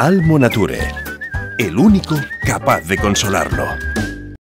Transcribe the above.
Almo Nature, el único capaz de consolarlo.